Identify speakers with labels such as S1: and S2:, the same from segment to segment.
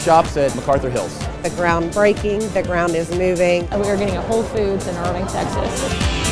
S1: shops at MacArthur Hills.
S2: The ground breaking, the ground is moving.
S3: We are getting a Whole Foods in Irving, Texas.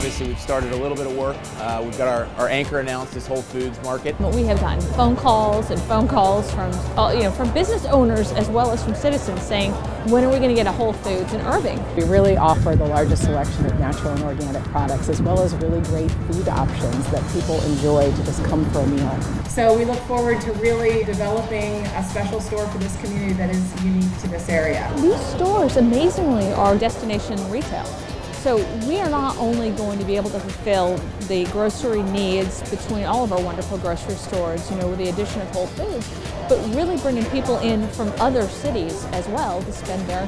S1: Obviously, we've started a little bit of work. Uh, we've got our, our anchor announced this Whole Foods market.
S3: But we have gotten phone calls and phone calls from, uh, you know, from business owners as well as from citizens saying, when are we going to get a Whole Foods in Irving?
S4: We really offer the largest selection of natural and organic products as well as really great food options that people enjoy to just come for a meal.
S5: So we look forward to really developing a special store for this community that is unique to this area.
S3: These stores amazingly are destination retail. So we are not only going to be able to fulfill the grocery needs between all of our wonderful grocery stores, you know, with the addition of Whole Foods, but really bringing people in from other cities as well to spend their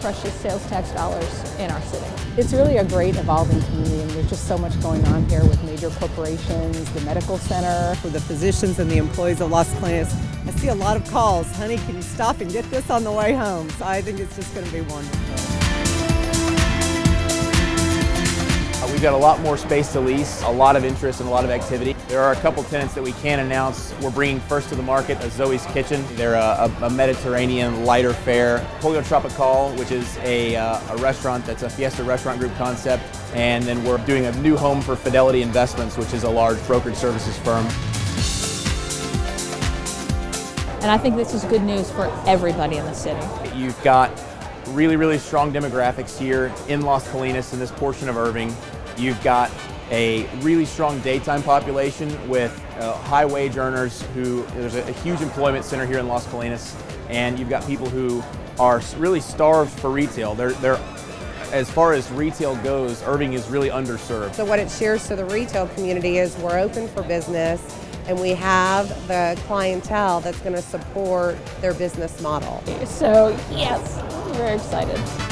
S3: precious sales tax dollars in our city.
S4: It's really a great evolving community and there's just so much going on here with major corporations, the medical center.
S2: For the physicians and the employees of Las Colinas, I see a lot of calls. Honey, can you stop and get this on the way home? So I think it's just going to be wonderful.
S1: We've got a lot more space to lease, a lot of interest and a lot of activity. There are a couple tenants that we can announce. We're bringing first to the market a Zoe's Kitchen. They're a, a Mediterranean lighter fare. Pollo Tropical, which is a, uh, a restaurant that's a Fiesta Restaurant Group concept. And then we're doing a new home for Fidelity Investments, which is a large brokerage services firm.
S3: And I think this is good news for everybody in the city.
S1: You've got really, really strong demographics here in Las Colinas in this portion of Irving. You've got a really strong daytime population with uh, high wage earners who, there's a, a, huge employment center here in Las Colinas, and you've got people who are really starved for retail. They're, they're, as far as retail goes, Irving is really underserved.
S2: So what it shares to the retail community is we're open for business and we have the clientele that's going to support their business model.
S3: So yes, we're very excited.